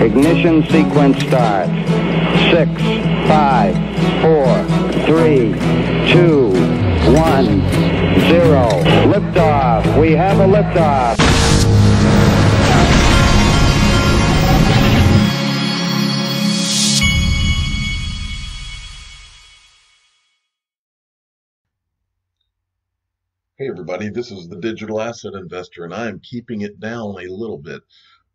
Ignition sequence start. Six, five, four, three, two, one, zero. Liftoff. We have a liftoff. Hey everybody, this is the Digital Asset Investor and I am keeping it down a little bit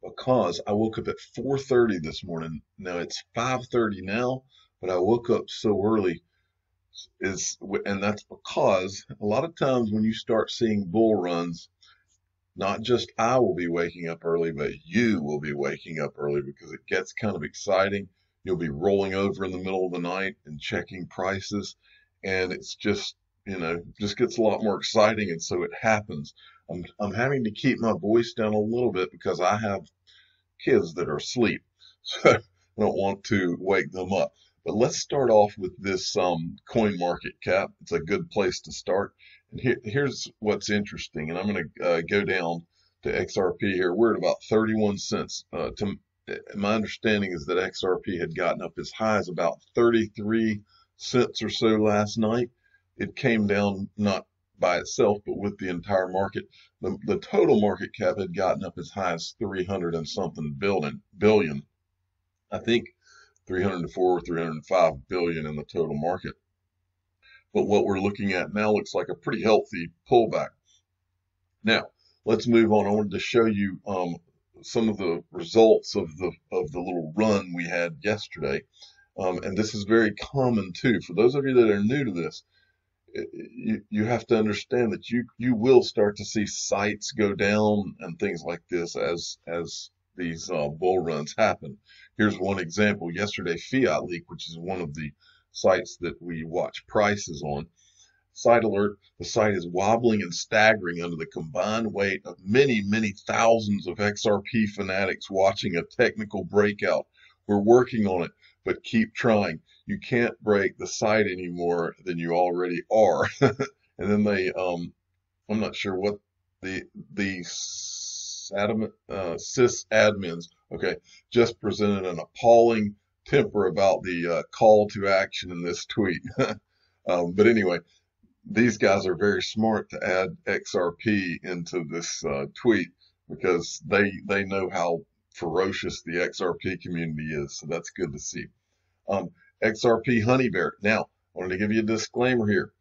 because I woke up at 4:30 this morning. Now it's 5:30 now, but I woke up so early is and that's because a lot of times when you start seeing bull runs, not just I will be waking up early, but you will be waking up early because it gets kind of exciting. You'll be rolling over in the middle of the night and checking prices and it's just you know, just gets a lot more exciting. And so it happens. I'm, I'm having to keep my voice down a little bit because I have kids that are asleep. So I don't want to wake them up. But let's start off with this um, coin market cap. It's a good place to start. And here, here's what's interesting. And I'm going to uh, go down to XRP here. We're at about 31 cents. Uh, to my understanding is that XRP had gotten up as high as about 33 cents or so last night it came down not by itself, but with the entire market. The, the total market cap had gotten up as high as 300 and something billion, billion. I think 304, or 305 billion in the total market. But what we're looking at now looks like a pretty healthy pullback. Now, let's move on. I wanted to show you um, some of the results of the of the little run we had yesterday. Um, and this is very common too. For those of you that are new to this, you, you have to understand that you you will start to see sites go down and things like this as as these uh, bull runs happen. Here's one example. Yesterday, Fiat Leak, which is one of the sites that we watch prices on, site alert, the site is wobbling and staggering under the combined weight of many, many thousands of XRP fanatics watching a technical breakout. We're working on it, but keep trying you can't break the site any more than you already are. and then they, um, I'm not sure what the the uh, sys admins, okay, just presented an appalling temper about the uh, call to action in this tweet. um, but anyway, these guys are very smart to add XRP into this uh, tweet because they they know how ferocious the XRP community is. So that's good to see. Um, XRP Honey Bear. Now, I wanted to give you a disclaimer here.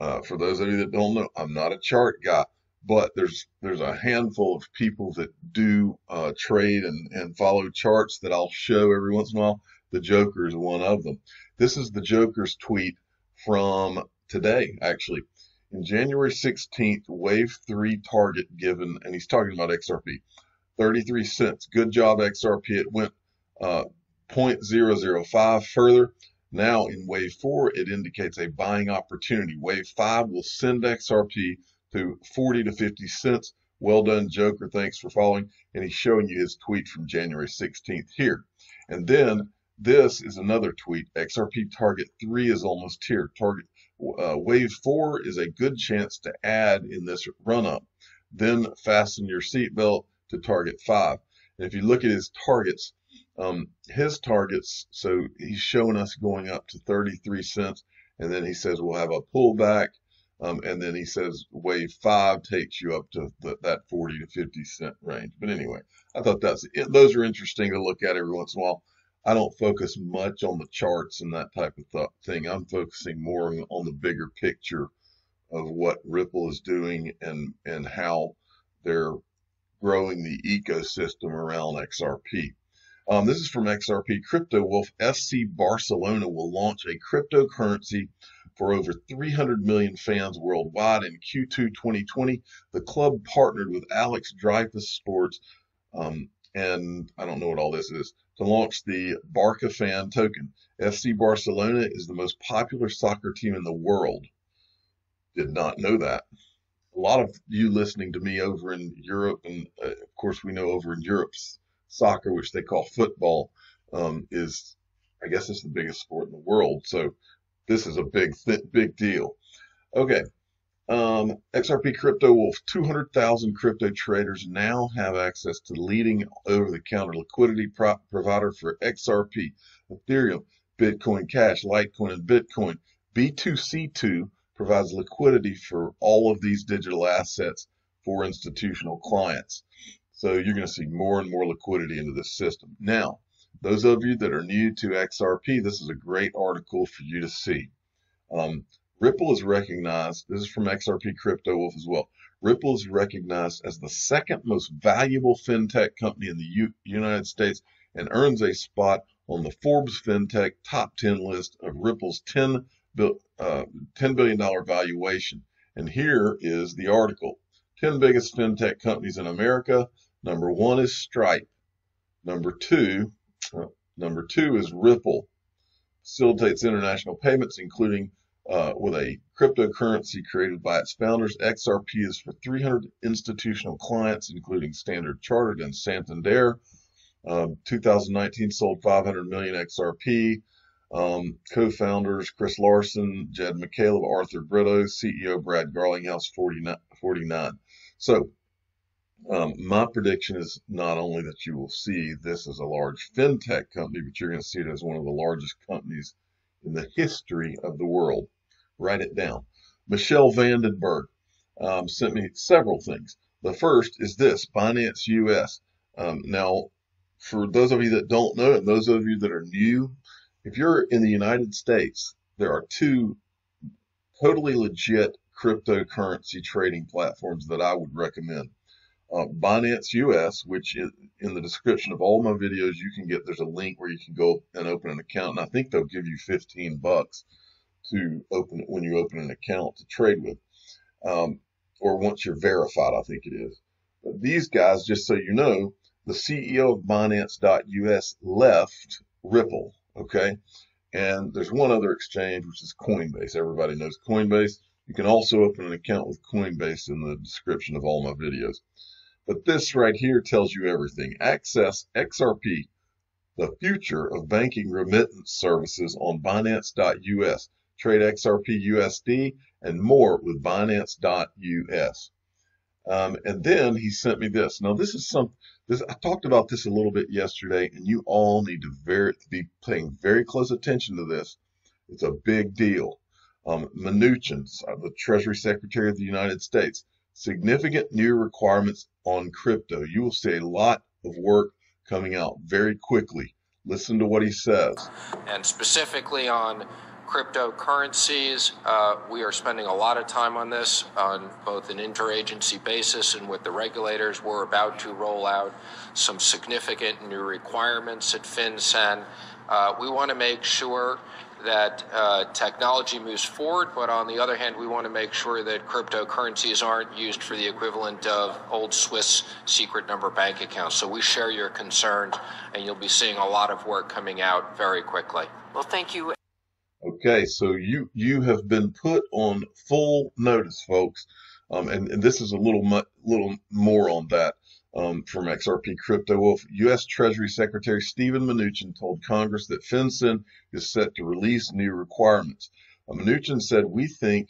Uh, for those of you that don't know, I'm not a chart guy, but there's there's a handful of people that do uh, trade and, and follow charts that I'll show every once in a while. The Joker is one of them. This is the Joker's tweet from today, actually. In January 16th, wave three target given, and he's talking about XRP, 33 cents. Good job, XRP. It went uh, 0.005 further. Now in wave four, it indicates a buying opportunity. Wave five will send XRP to 40 to 50 cents. Well done, Joker. Thanks for following. And he's showing you his tweet from January 16th here. And then this is another tweet. XRP target three is almost here. Target uh, wave four is a good chance to add in this run up. Then fasten your seatbelt to target five. And if you look at his targets, um, his targets, so he's showing us going up to 33 cents, and then he says we'll have a pullback, um, and then he says wave five takes you up to the, that 40 to 50 cent range. But anyway, I thought that's it. those are interesting to look at every once in a while. I don't focus much on the charts and that type of th thing. I'm focusing more on the bigger picture of what Ripple is doing and and how they're growing the ecosystem around XRP. Um, this is from XRP Crypto Wolf. FC Barcelona will launch a cryptocurrency for over 300 million fans worldwide in Q2 2020. The club partnered with Alex Dreyfus Sports, um, and I don't know what all this is, to launch the Barca fan token. FC Barcelona is the most popular soccer team in the world. Did not know that. A lot of you listening to me over in Europe, and uh, of course, we know over in Europe's soccer, which they call football, um, is, I guess, it's the biggest sport in the world. So this is a big, th- big deal. Okay. Um, XRP Crypto Wolf, 200,000 crypto traders now have access to leading over-the-counter liquidity pro provider for XRP, Ethereum, Bitcoin Cash, Litecoin, and Bitcoin. B2C2 provides liquidity for all of these digital assets for institutional clients. So you're going to see more and more liquidity into this system. Now, those of you that are new to XRP, this is a great article for you to see. Um, Ripple is recognized, this is from XRP Crypto Wolf as well. Ripple is recognized as the second most valuable fintech company in the U United States and earns a spot on the Forbes FinTech top 10 list of Ripple's 10, uh, $10 billion valuation. And here is the article 10 biggest fintech companies in America. Number one is Stripe. Number two, uh, number two is Ripple. Facilitates international payments, including uh, with a cryptocurrency created by its founders. XRP is for 300 institutional clients, including Standard Chartered and Santander. Um, 2019 sold 500 million XRP. Um, co-founders Chris Larsen, Jed McCaleb, Arthur Britto, CEO Brad Garlinghouse, 49. 49. So um, my prediction is not only that you will see this as a large fintech company, but you're going to see it as one of the largest companies in the history of the world. Write it down. Michelle Vandenberg um, sent me several things. The first is this Binance US. Um, now, for those of you that don't know, and those of you that are new, if you're in the United States, there are two totally legit cryptocurrency trading platforms that I would recommend. Uh, Binance US, which is in the description of all my videos, you can get, there's a link where you can go and open an account. And I think they'll give you 15 bucks to open it when you open an account to trade with. Um, or once you're verified, I think it is. But these guys, just so you know, the CEO of Binance.us left Ripple. Okay. And there's one other exchange, which is Coinbase. Everybody knows Coinbase. You can also open an account with Coinbase in the description of all my videos. But this right here tells you everything. Access XRP, the future of banking remittance services on Binance.us. Trade XRP USD and more with Binance.us. Um, and then he sent me this. Now this is some. This I talked about this a little bit yesterday, and you all need to very be paying very close attention to this. It's a big deal. Um, Mnuchin, uh, the Treasury Secretary of the United States, significant new requirements on crypto. You will see a lot of work coming out very quickly. Listen to what he says. And specifically on cryptocurrencies, uh, we are spending a lot of time on this on both an interagency basis and with the regulators. We're about to roll out some significant new requirements at FinCEN. Uh, we want to make sure that uh, technology moves forward, but on the other hand, we want to make sure that cryptocurrencies aren't used for the equivalent of old Swiss secret number bank accounts. So we share your concerns, and you'll be seeing a lot of work coming out very quickly. Well, thank you. Okay, so you you have been put on full notice, folks, um, and, and this is a little mu- little more on that um, from XRP Crypto Wolf. U.S. Treasury Secretary Steven Mnuchin told Congress that FinCEN is set to release new requirements. Uh, Mnuchin said, We think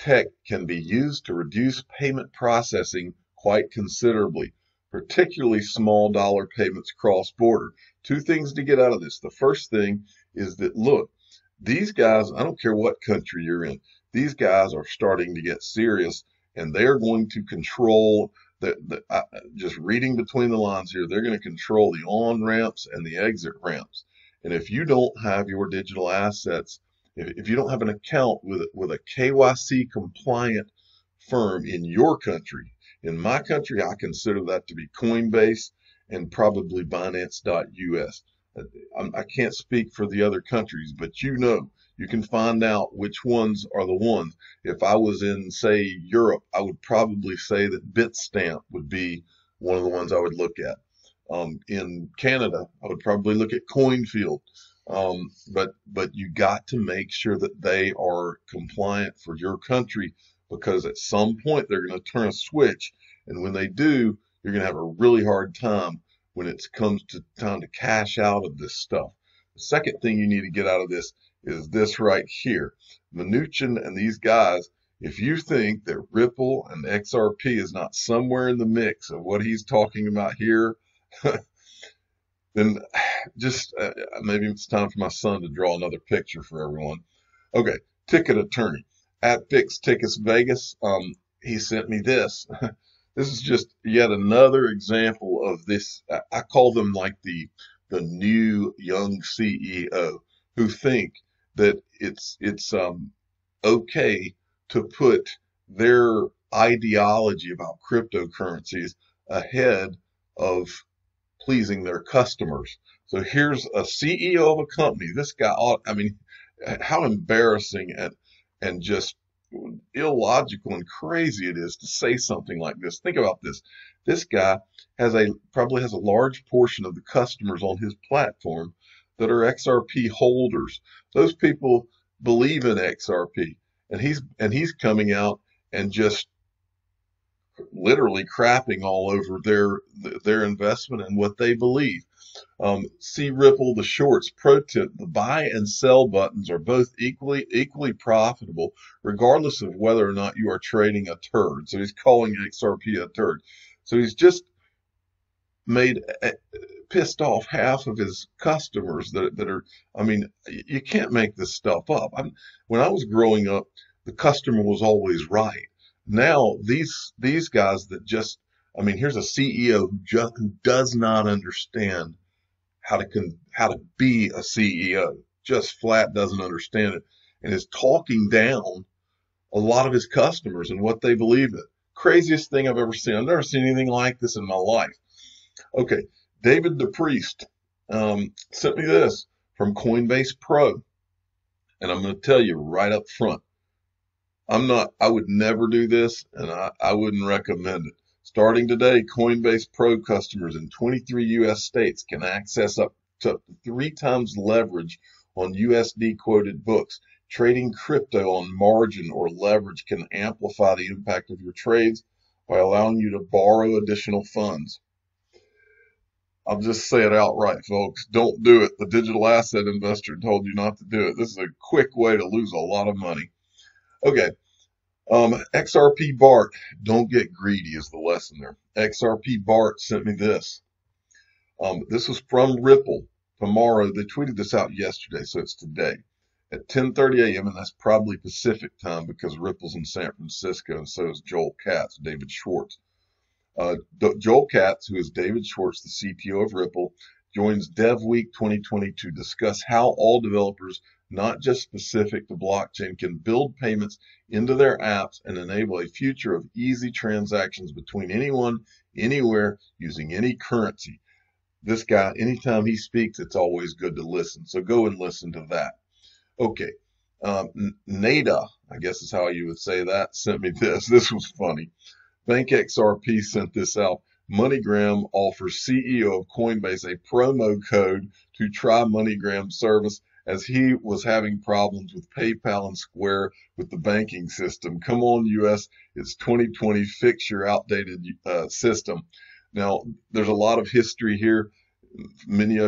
tech can be used to reduce payment processing quite considerably, particularly small dollar payments cross border. Two things to get out of this. The first thing is that, look, these guys, I don't care what country you're in, these guys are starting to get serious and they're going to control the, the uh, just reading between the lines here, they're going to control the on ramps and the exit ramps. And if you don't have your digital assets, if, if you don't have an account with with a KYC compliant firm in your country, in my country, I consider that to be Coinbase and probably Binance.us. I can't speak for the other countries, but you know you can find out which ones are the ones. If I was in, say, Europe, I would probably say that Bitstamp would be one of the ones I would look at. Um, in Canada, I would probably look at Coinfield. Um, but but you got to make sure that they are compliant for your country because at some point they're going to turn a switch, and when they do, you're going to have a really hard time when it comes to time to cash out of this stuff. The second thing you need to get out of this is this right here. Mnuchin and these guys, If you think that Ripple and XRP is not somewhere in the mix of what he's talking about here, then just uh, maybe it's time for my son to draw another picture for everyone. Okay, ticket attorney at Fix Tickets Vegas. Um, he sent me this. this is just yet another example of this. I call them like the the new young CEO who think that it's it's um, okay to put their ideology about cryptocurrencies ahead of pleasing their customers. So here's a CEO of a company. This guy, I mean, how embarrassing and and just illogical and crazy it is to say something like this. Think about this. This guy has a probably has a large portion of the customers on his platform that are XRP holders. Those people believe in XRP and he's and he's coming out and just literally crapping all over their their investment and what they believe. Um, see Ripple, the shorts, pro tip, the buy and sell buttons are both equally equally profitable, regardless of whether or not you are trading a turd. So he's calling XRP a turd. So he's just made eh, pissed off half of his customers that that are. I mean, you can't make this stuff up. I'm, when I was growing up, the customer was always right. Now these these guys that just I mean, here's a CEO who just does not understand how to con- how to be a CEO. Just flat doesn't understand it, and is talking down a lot of his customers and what they believe in. Craziest thing I've ever seen. I've never seen anything like this in my life. Okay, David DePriest um, sent me this from Coinbase Pro, and I'm going to tell you right up front. I'm not. I would never do this, and I, I wouldn't recommend it. Starting today, Coinbase Pro customers in 23 U.S. states can access up to three times leverage on USD quoted books. Trading crypto on margin or leverage can amplify the impact of your trades by allowing you to borrow additional funds. I'll just say it outright, folks. Don't do it. The digital asset investor told you not to do it. This is a quick way to lose a lot of money. Okay, um, XRP Bart, don't get greedy is the lesson there. XRP Bart sent me this. Um, this was from Ripple tomorrow. They tweeted this out yesterday, so it's today at 10:30 a.m. and that's probably Pacific time because Ripple's in San Francisco and so is Joel Katz, David Schwartz. Uh, Joel Katz, who is David Schwartz, the CTO of Ripple, joins Dev Week 2020 to discuss how all developers not just specific to blockchain, can build payments into their apps and enable a future of easy transactions between anyone, anywhere, using any currency. This guy, anytime he speaks, it's always good to listen. So go and listen to that. Okay. Um, Nada, I guess is how you would say that, sent me this. This was funny. BankXRP sent this out. MoneyGram offers CEO of Coinbase a promo code to try MoneyGram service as he was having problems with PayPal and Square with the banking system. Come on, US, it's 2020. Fix your outdated uh, system. Now, there's a lot of history here. Many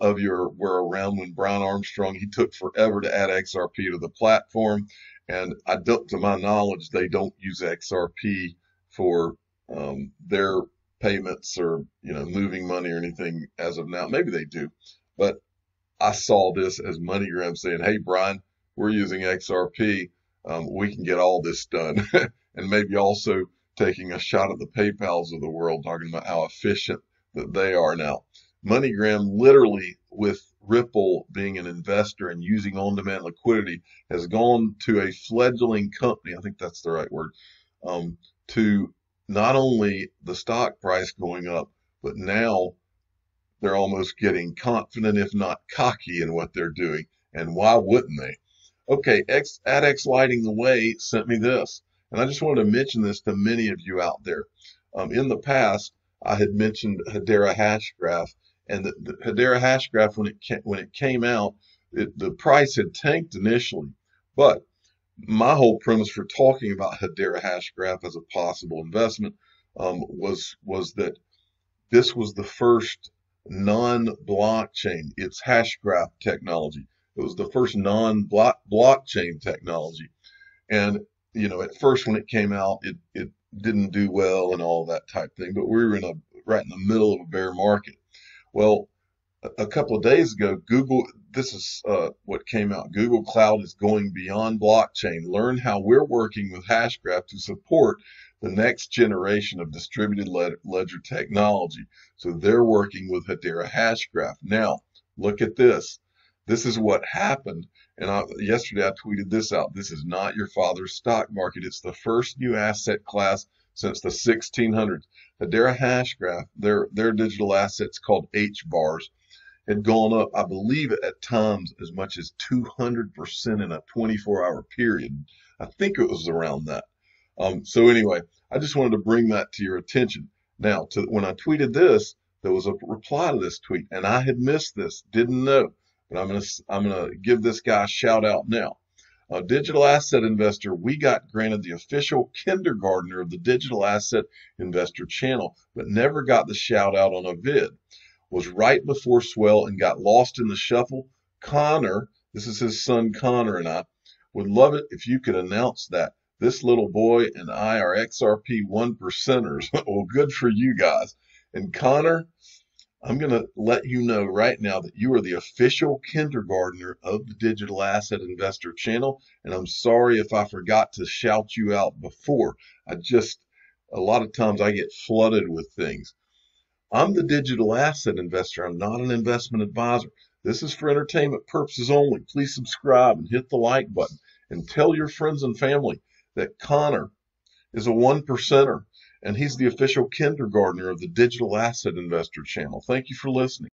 of you were around when Brian Armstrong, he took forever to add XRP to the platform. And I don't, to my knowledge, they don't use XRP for um, their payments or, you know, moving money or anything as of now. Maybe they do. But I saw this as MoneyGram saying, "Hey, Brian, we're using XRP. Um, we can get all this done," and maybe also taking a shot at the PayPal's of the world, talking about how efficient that they are now. MoneyGram, literally, with Ripple being an investor and using on-demand liquidity, has gone to a fledgling company. I think that's the right word. Um, to not only the stock price going up, but now they're almost getting confident, if not cocky, in what they're doing. And why wouldn't they? Okay, X, AdX Lighting the Way sent me this. And I just wanted to mention this to many of you out there. Um, in the past, I had mentioned Hedera Hashgraph, and the, the Hedera Hashgraph, when it when it came out, it, the price had tanked initially. But my whole premise for talking about Hedera Hashgraph as a possible investment um, was was that this was the first non-blockchain. It's hashgraph technology. It was the first non-blockchain technology. And you know, at first when it came out, it, it didn't do well and all that type thing, but we were in a, right in the middle of a bear market. Well, a couple of days ago, Google, this is uh, what came out. Google Cloud is going beyond blockchain. Learn how we're working with Hashgraph to support the next generation of distributed ledger technology. So they're working with Hedera Hashgraph. Now, look at this. This is what happened. And I, yesterday I tweeted this out. This is not your father's stock market. It's the first new asset class since the 1600s. Hedera Hashgraph, their, their digital assets called H bars, had gone up, I believe, at times as much as 200% in a 24 hour period. I think it was around that. Um, so anyway, I just wanted to bring that to your attention. Now, to, when I tweeted this, there was a reply to this tweet, and I had missed this, didn't know, but I'm gonna I'm gonna give this guy a shout out now. A digital asset investor, we got granted the official kindergartner of the digital asset investor channel, but never got the shout out on a vid. Was right before Swell and got lost in the shuffle. Connor, this is his son Connor and I, would love it if you could announce that. This little boy and I are XRP one percenters. well, good for you guys. And Connor, I'm going to let you know right now that you are the official kindergartner of the Digital Asset Investor channel. And I'm sorry if I forgot to shout you out before. I just, a lot of times I get flooded with things. I'm the digital asset investor. I'm not an investment advisor. This is for entertainment purposes only. Please subscribe and hit the like button and tell your friends and family that Connor is a one percenter and he's the official kindergartner of the Digital Asset Investor channel. Thank you for listening.